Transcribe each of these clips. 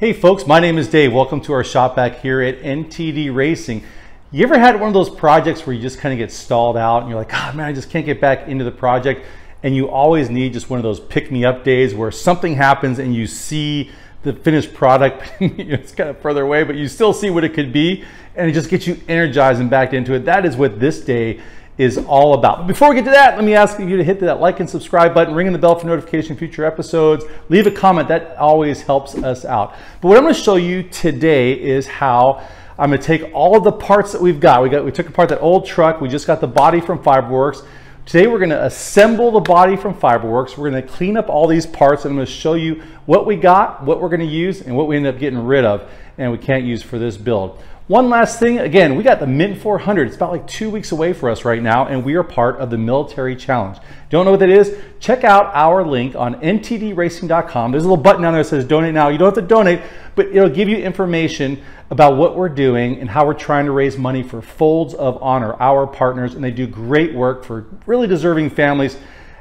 Hey folks, my name is Dave. Welcome to our shop back here at NTD Racing. You ever had one of those projects where you just kind of get stalled out and you're like, oh man, I just can't get back into the project. And you always need just one of those pick me up days where something happens and you see the finished product. it's kind of further away, but you still see what it could be and it just gets you energized and back into it. That is what this day is all about. But before we get to that, let me ask you to hit that like and subscribe button, ring in the bell for notification future episodes, leave a comment. That always helps us out. But what I'm going to show you today is how I'm going to take all of the parts that we've got. We got we took apart that old truck. We just got the body from Fiberwerx. Today we're going to assemble the body from Fiberwerx. We're going to clean up all these parts and I'm going to show you what we got, what we're going to use, and what we end up getting rid of and we can't use for this build. One last thing, again, we got the Mint 400. It's about like two weeks away for us right now, and we are part of the Military Challenge. Don't know what that is? Check out our link on ntdracing.com. There's a little button down there that says donate now. You don't have to donate, but it'll give you information about what we're doing and how we're trying to raise money for Folds of Honor, our partners, and they do great work for really deserving families.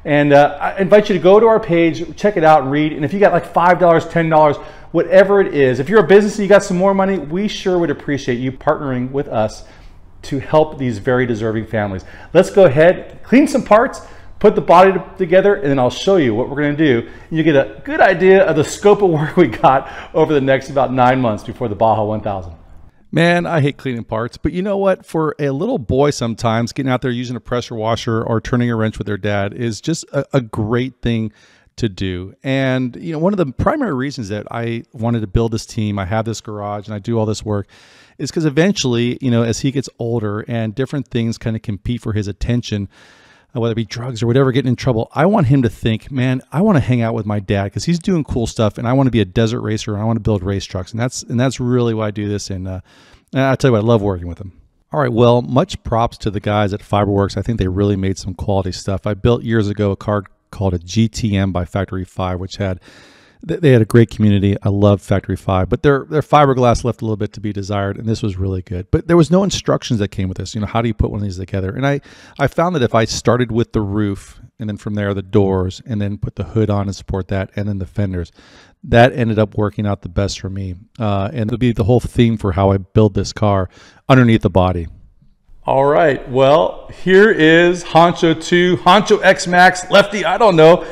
And uh, I invite you to go to our page, check it out and read. And if you got like $5, $10, whatever it is. If you're a business and you got some more money, we sure would appreciate you partnering with us to help these very deserving families. Let's go ahead, clean some parts, put the body together, and then I'll show you what we're gonna do. You get a good idea of the scope of work we got over the next about nine months before the Baja 1000. Man, I hate cleaning parts, but you know what? For a little boy, sometimes getting out there using a pressure washer or turning a wrench with their dad is just a, a great thing to do. And you know, one of the primary reasons that I wanted to build this team, I have this garage and I do all this work is because eventually, you know, as he gets older and different things kind of compete for his attention, whether it be drugs or whatever, getting in trouble, I want him to think, man, I want to hang out with my dad because he's doing cool stuff, and I want to be a desert racer and I want to build race trucks, and that's and that's really why I do this. And, uh, and I tell you what, I love working with him. All right, well, much props to the guys at Fiberwerx. I think they really made some quality stuff. I built years ago a car called a GTM by Factory 5, which had they had a great community. I love Factory 5, but their their fiberglass left a little bit to be desired, and this was really good. But there was no instructions that came with this. You know, how do you put one of these together? And I I found that if I started with the roof and then from there the doors and then put the hood on and support that and then the fenders, that ended up working out the best for me. Uh, and it'll be the whole theme for how I build this car underneath the body. All right, well, here is Honcho 2, Honcho X-Maxx, Lefty, I don't know.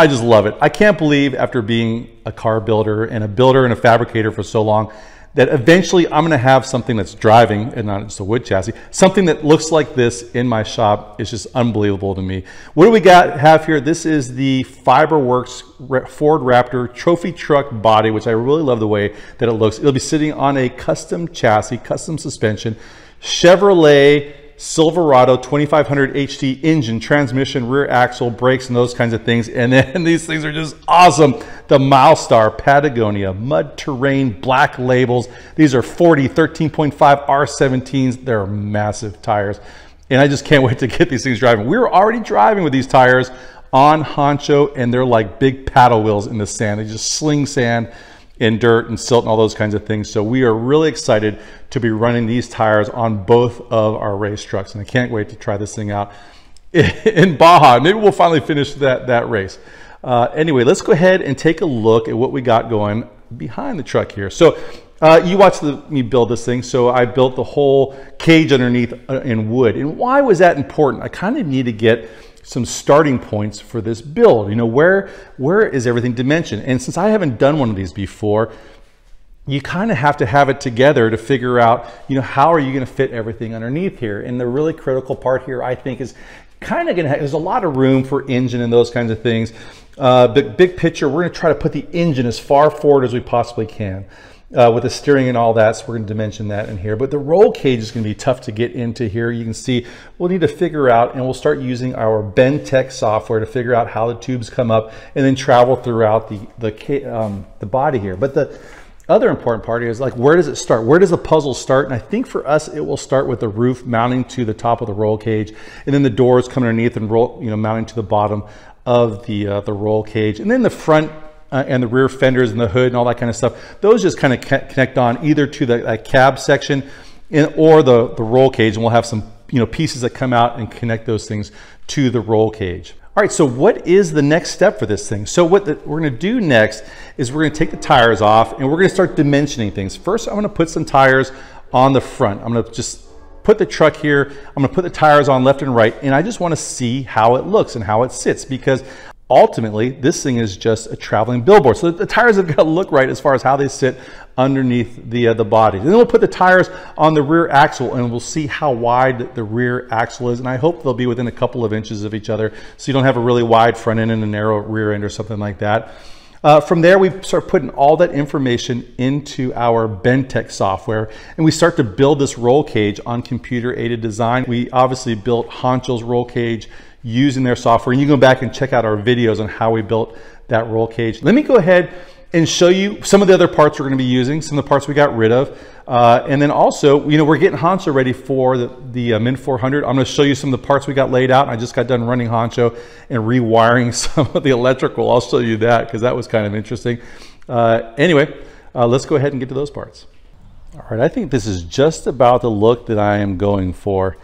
I just love it. I can't believe after being a car builder and a builder and a fabricator for so long that eventually I'm gonna have something that's driving and not just a wood chassis, something that looks like this in my shop. It's just unbelievable to me. What do we got have here? This is the Fiberwerx Ford Raptor trophy truck body, which I really love the way that it looks. It'll be sitting on a custom chassis, custom suspension. Chevrolet Silverado 2500 HD engine, transmission, rear axle, brakes, and those kinds of things. And then these things are just awesome. The Milestar, Patagonia, mud terrain, black labels. These are 40, 13.5 R17s. They're massive tires. And I just can't wait to get these things driving. We were already driving with these tires on Honcho, and they're like big paddle wheels in the sand. They just sling sand in dirt and silt and all those kinds of things. So we are really excited to be running these tires on both of our race trucks. And I can't wait to try this thing out in Baja. Maybe we'll finally finish that, that race. Uh, anyway, let's go ahead and take a look at what we got going behind the truck here. So uh, you watched the, me build this thing. So I built the whole cage underneath uh, in wood. And why was that important? I kind of need to get some starting points for this build. You know, where, where is everything dimensioned? And since I haven't done one of these before, you kind of have to have it together to figure out, you know, how are you going to fit everything underneath here? And the really critical part here, I think, is kind of going to, have, there's a lot of room for engine and those kinds of things. Uh, but big picture, we're going to try to put the engine as far forward as we possibly can uh, with the steering and all that. So we're going to dimension that in here. But the roll cage is going to be tough to get into here. You can see we'll need to figure out, and we'll start using our Bendtech software to figure out how the tubes come up and then travel throughout the the um, the body here. But the other important part is like where does it start? Where does the puzzle start? And I think for us it will start with the roof mounting to the top of the roll cage, and then the doors coming underneath and roll, you know, mounting to the bottom of the uh, the roll cage, and then the front uh, and the rear fenders and the hood and all that kind of stuff, those just kind of connect on either to the cab section in, or the, the roll cage. And we'll have some you know, pieces that come out and connect those things to the roll cage. All right, so what is the next step for this thing? So what the, we're gonna do next is we're gonna take the tires off and we're gonna start dimensioning things. First, I'm gonna put some tires on the front. I'm gonna just put the truck here, I'm gonna put the tires on left and right, and I just wanna see how it looks and how it sits because ultimately this thing is just a traveling billboard. So the tires have got to look right as far as how they sit underneath the, uh, the body. And then we'll put the tires on the rear axle and we'll see how wide the rear axle is. And I hope they'll be within a couple of inches of each other so you don't have a really wide front end and a narrow rear end or something like that. Uh, from there, we start putting all that information into our Bendtech software, and we start to build this roll cage on computer-aided design. We obviously built Honcho's roll cage using their software, and you can go back and check out our videos on how we built that roll cage. Let me go ahead and show you some of the other parts we're going to be using, some of the parts we got rid of. Uh, and then also, you know, we're getting Honcho ready for the, the uh, Mint 400. I'm going to show you some of the parts we got laid out. I just got done running Honcho and rewiring some of the electrical. I'll show you that because that was kind of interesting. Uh, anyway, uh, let's go ahead and get to those parts. All right, I think this is just about the look that I am going for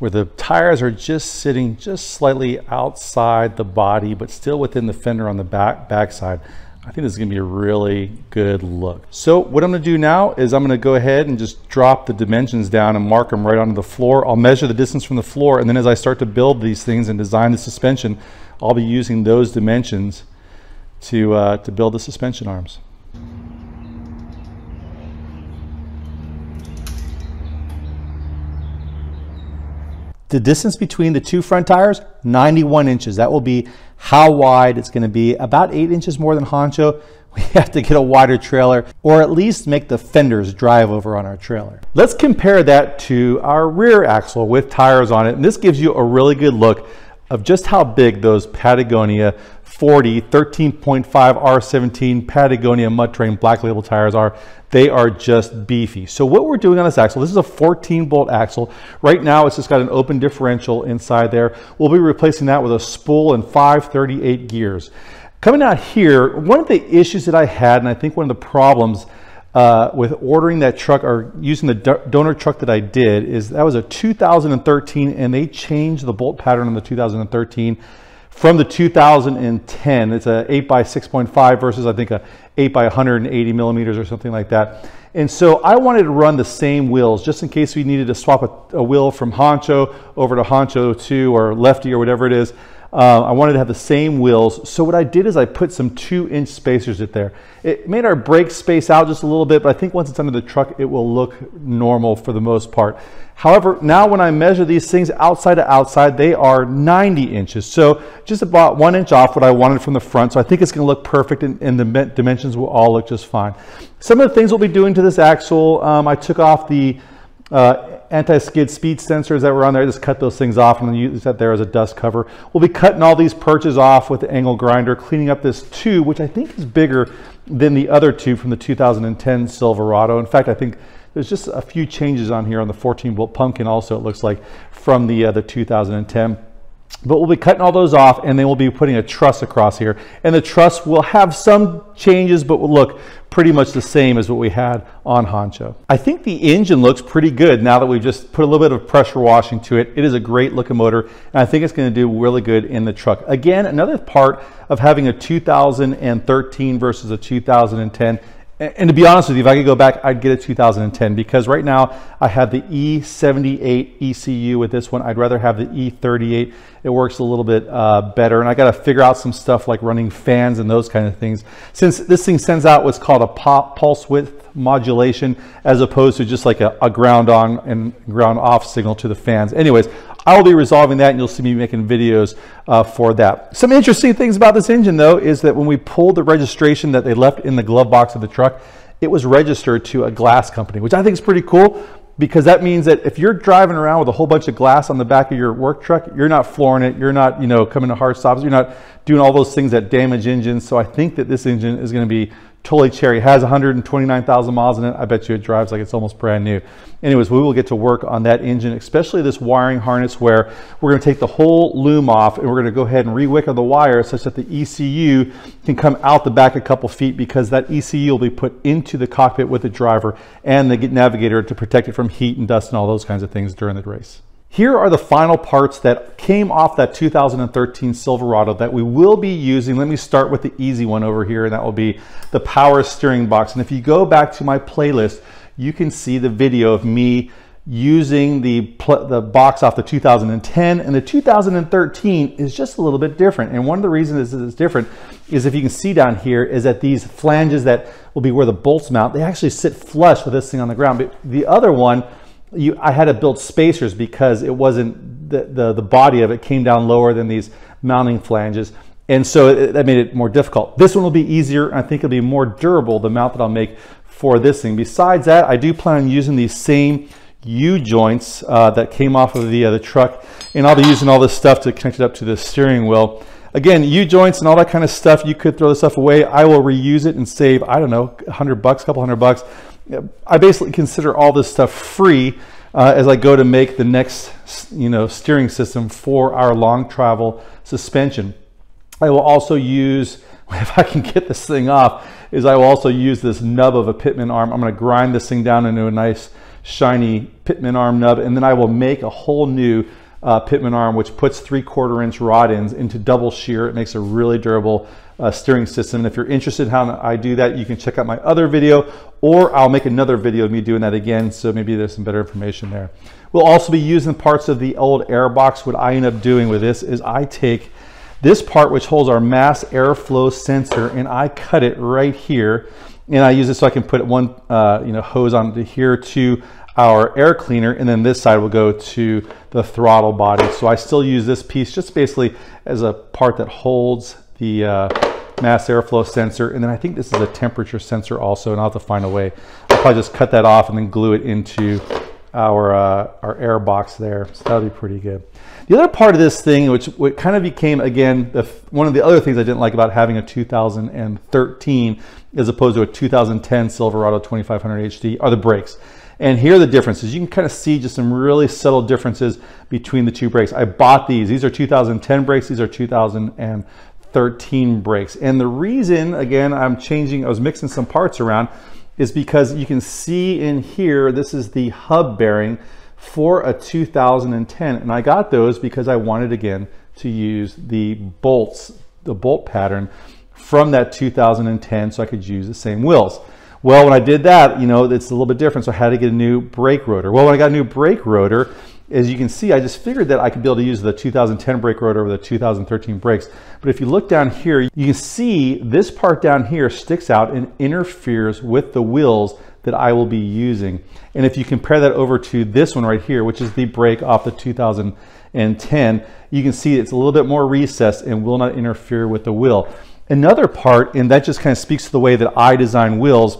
where the tires are just sitting just slightly outside the body, but still within the fender on the back backside. I think this is gonna be a really good look. So what I'm gonna do now is I'm gonna go ahead and just drop the dimensions down and mark them right onto the floor. I'll measure the distance from the floor and then as I start to build these things and design the suspension, I'll be using those dimensions to, uh, to build the suspension arms. The distance between the two front tires, 91 inches. That will be how wide it's going to be. About 8 inches more than Honcho. We have to get a wider trailer or at least make the fenders drive over on our trailer. Let's compare that to our rear axle with tires on it. And this gives you a really good look of just how big those Patagonia 40 13.5 R17 Patagonia mud terrain black label tires are. They are just beefy. So what we're doing on this axle, this is a 14 bolt axle. Right now it's just got an open differential inside there. We'll be replacing that with a spool and 538 gears. Coming out here, one of the issues that I had, and I think one of the problems uh, with ordering that truck or using the donor truck that I did is that was a 2013 and they changed the bolt pattern in the 2013 from the 2010. It's a 8 by 6.5 versus I think a 8 by 180 millimeters or something like that. And so I wanted to run the same wheels just in case we needed to swap a, a wheel from Honcho over to Honcho 2 or Lefty or whatever it is. Uh, I wanted to have the same wheels. So what I did is I put some two inch spacers in there. It made our brake space out just a little bit, but I think once it's under the truck, it will look normal for the most part. However, now when I measure these things outside to outside, they are 90 inches. So just about one inch off what I wanted from the front. So I think it's gonna look perfect and, and the dimensions will all look just fine. Some of the things we'll be doing to this axle, um, I took off the uh, anti-skid speed sensors that were on there. I Just cut those things off and use that there as a dust cover. We'll be cutting all these perches off with the angle grinder, cleaning up this tube, which I think is bigger than the other tube from the 2010 Silverado. In fact, I think there's just a few changes on here on the 14 bolt pumpkin also, it looks like, from the, uh, the 2010. But we'll be cutting all those off and then we'll be putting a truss across here. And the truss will have some changes, but will look pretty much the same as what we had on Honcho. I think the engine looks pretty good now that we've just put a little bit of pressure washing to it. It is a great looking motor and I think it's gonna do really good in the truck. Again, another part of having a 2013 versus a 2010 and to be honest with you, if I could go back, I'd get a 2010 because right now I have the E78 ECU with this one. I'd rather have the E38. It works a little bit uh, better. And I got to figure out some stuff like running fans and those kind of things. Since this thing sends out what's called a pop, pulse width modulation as opposed to just like a, a ground on and ground off signal to the fans. Anyways, I will be resolving that and you'll see me making videos uh, for that. Some interesting things about this engine though is that when we pulled the registration that they left in the glove box of the truck, it was registered to a glass company, which I think is pretty cool because that means that if you're driving around with a whole bunch of glass on the back of your work truck, you're not flooring it, you're not, you know, coming to hard stops, you're not doing all those things that damage engines. So I think that this engine is going to be totally cherry. Has 129,000 miles in it. I bet you it drives like it's almost brand new. Anyways, we will get to work on that engine, especially this wiring harness where we're going to take the whole loom off and we're going to go ahead and rewicker the wire such that the ECU can come out the back a couple feet because that ECU will be put into the cockpit with the driver and the navigator to protect it from heat and dust and all those kinds of things during the race. Here are the final parts that came off that 2013 Silverado that we will be using. Let me start with the easy one over here, and that will be the power steering box. And if you go back to my playlist, you can see the video of me using the, the box off the 2010 and the 2013 is just a little bit different. And one of the reasons it's different is if you can see down here is that these flanges that will be where the bolts mount, they actually sit flush with this thing on the ground. But the other one, you, I had to build spacers because it wasn't, the, the, the body of it came down lower than these mounting flanges. And so it, that made it more difficult. This one will be easier. And I think it'll be more durable, the mount that I'll make for this thing. Besides that, I do plan on using these same U-joints uh, that came off of the, uh, the truck. And I'll be using all this stuff to connect it up to the steering wheel. Again, U-joints and all that kind of stuff, you could throw this stuff away. I will reuse it and save, I don't know, 100 bucks, a couple hundred bucks. I basically consider all this stuff free uh, as I go to make the next you know, steering system for our long travel suspension. I will also use, if I can get this thing off, is I will also use this nub of a Pitman arm. I'm gonna grind this thing down into a nice shiny Pitman arm nub, and then I will make a whole new uh, Pitman arm, which puts three quarter inch rod ends into double shear. It makes a really durable uh, steering system. And if you're interested in how I do that, you can check out my other video, or I'll make another video of me doing that again. So maybe there's some better information there. We'll also be using parts of the old airbox. What I end up doing with this is I take this part, which holds our mass airflow sensor, and I cut it right here. And I use it so I can put one uh, you know, hose onto here to our air cleaner and then this side will go to the throttle body. So I still use this piece just basically as a part that holds the uh, mass airflow sensor. And then I think this is a temperature sensor also, and I'll have to find a way. I'll probably just cut that off and then glue it into our, uh, our air box there. So that'll be pretty good. The other part of this thing, which, which kind of became, again, the, one of the other things I didn't like about having a 2013 as opposed to a 2010 Silverado 2500 HD, are the brakes. And here are the differences. You can kind of see just some really subtle differences between the two brakes. I bought these. These are 2010 brakes. These are 2000 13 brakes. And the reason, again, I'm changing, I was mixing some parts around, is because you can see in here, this is the hub bearing for a 2010. And I got those because I wanted, again, to use the bolts, the bolt pattern from that 2010 so I could use the same wheels. Well, when I did that, you know, it's a little bit different. So I had to get a new brake rotor. Well, when I got a new brake rotor, as you can see, I just figured that I could be able to use the 2010 brake rotor with the 2013 brakes. But if you look down here, you can see this part down here sticks out and interferes with the wheels that I will be using. And if you compare that over to this one right here, which is the brake off the 2010, you can see it's a little bit more recessed and will not interfere with the wheel. Another part, and that just kind of speaks to the way that I design wheels,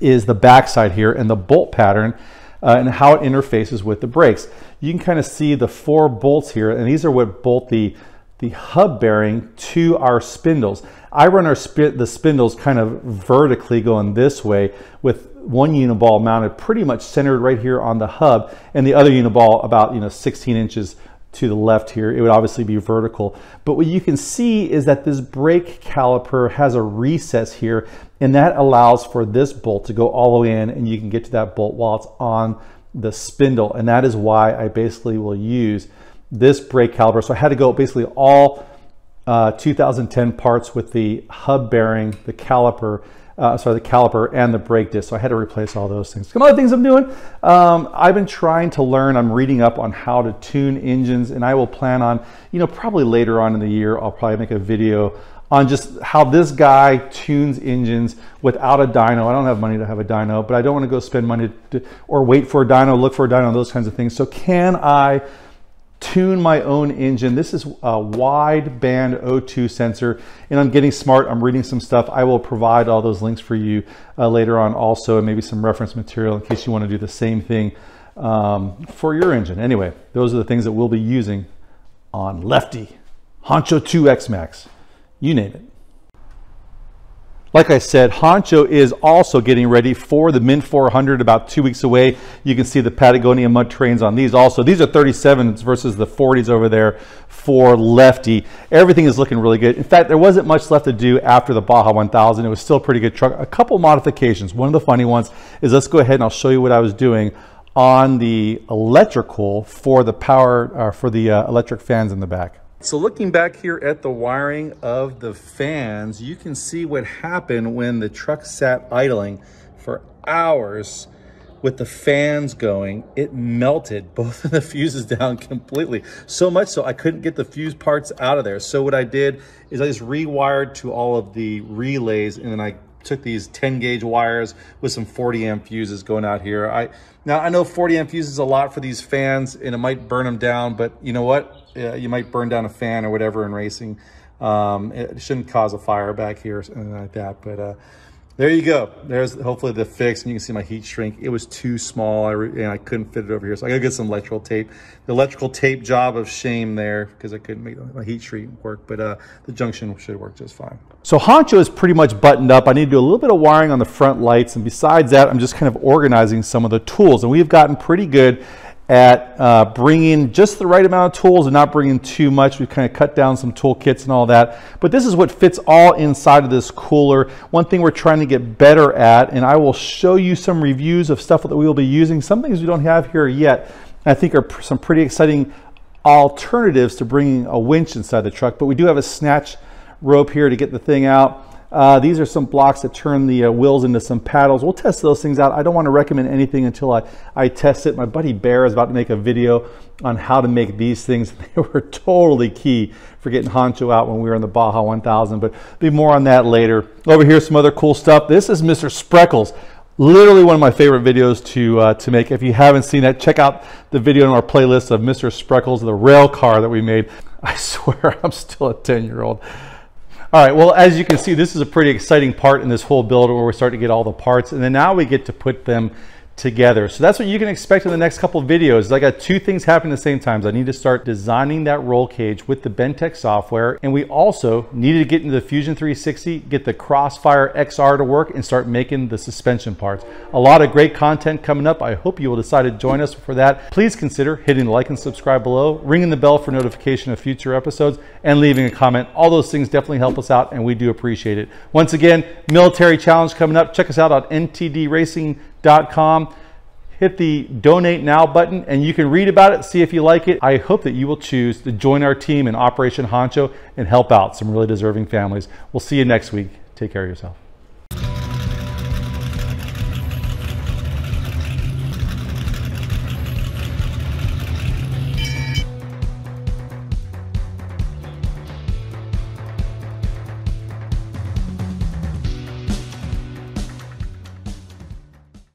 is the backside here and the bolt pattern uh, and how it interfaces with the brakes. You can kind of see the four bolts here, and these are what bolt the, the hub bearing to our spindles. I run our sp the spindles kind of vertically going this way with one uniball mounted pretty much centered right here on the hub and the other uniball about you know 16 inches to the left here. It would obviously be vertical. But what you can see is that this brake caliper has a recess here and that allows for this bolt to go all the way in and you can get to that bolt while it's on the spindle. And that is why I basically will use this brake caliper. So I had to go basically all uh, 2010 parts with the hub bearing, the caliper, uh, sorry, the caliper and the brake disc. So I had to replace all those things. Some other things I'm doing, um, I've been trying to learn, I'm reading up on how to tune engines and I will plan on, you know, probably later on in the year, I'll probably make a video on just how this guy tunes engines without a dyno. I don't have money to have a dyno, but I don't want to go spend money to, or wait for a dyno, look for a dyno, those kinds of things. So can I tune my own engine? This is a wide band O2 sensor and I'm getting smart. I'm reading some stuff. I will provide all those links for you uh, later on also and maybe some reference material in case you want to do the same thing um, for your engine. Anyway, those are the things that we'll be using on Lefty Honcho 2 X-Maxx you name it. Like I said, Honcho is also getting ready for the Mint 400 about two weeks away. You can see the Patagonia mud trains on these also. These are 37s versus the 40s over there for Lefty. Everything is looking really good. In fact, there wasn't much left to do after the Baja 1000. It was still a pretty good truck. A couple modifications. One of the funny ones is let's go ahead and I'll show you what I was doing on the electrical for the power, uh, for the uh, electric fans in the back. So looking back here at the wiring of the fans, you can see what happened when the truck sat idling for hours with the fans going, it melted both of the fuses down completely. So much so I couldn't get the fuse parts out of there. So what I did is I just rewired to all of the relays and then I took these 10 gauge wires with some 40 amp fuses going out here. I Now I know 40 amp fuses is a lot for these fans and it might burn them down, but you know what? You might burn down a fan or whatever in racing. Um, it shouldn't cause a fire back here or something like that. But uh, there you go. There's hopefully the fix, and you can see my heat shrink. It was too small, I and I couldn't fit it over here. So I gotta get some electrical tape. The electrical tape job of shame there because I couldn't make my heat shrink work, but uh, the junction should work just fine. So Honcho is pretty much buttoned up. I need to do a little bit of wiring on the front lights, and besides that, I'm just kind of organizing some of the tools, and we've gotten pretty good at uh, bringing just the right amount of tools and not bringing too much. We've kind of cut down some toolkits and all that. But this is what fits all inside of this cooler. One thing we're trying to get better at, and I will show you some reviews of stuff that we will be using. Some things we don't have here yet, I think are some pretty exciting alternatives to bringing a winch inside the truck. But we do have a snatch rope here to get the thing out. Uh, these are some blocks that turn the uh, wheels into some paddles. We'll test those things out. I don't want to recommend anything until I, I test it. My buddy Bear is about to make a video on how to make these things. They were totally key for getting Honcho out when we were in the Baja 1000, but be more on that later. Over here, some other cool stuff. This is Mr. Spreckles. Literally one of my favorite videos to uh, to make. If you haven't seen that, check out the video in our playlist of Mr. Spreckles, the rail car that we made. I swear I'm still a 10 year old. All right, well, as you can see, this is a pretty exciting part in this whole build where we start to get all the parts, and then now we get to put them together. So that's what you can expect in the next couple videos. I got two things happening at the same time. I need to start designing that roll cage with the Bendtech software. And we also needed to get into the Fusion 360, get the Crossfire XR to work and start making the suspension parts. A lot of great content coming up. I hope you will decide to join us for that. Please consider hitting like and subscribe below, ringing the bell for notification of future episodes, and leaving a comment. All those things definitely help us out and we do appreciate it. Once again, military challenge coming up. Check us out on ntdracing.com com. Hit the donate now button and you can read about it, see if you like it. I hope that you will choose to join our team in Operation Honcho and help out some really deserving families. We'll see you next week. Take care of yourself.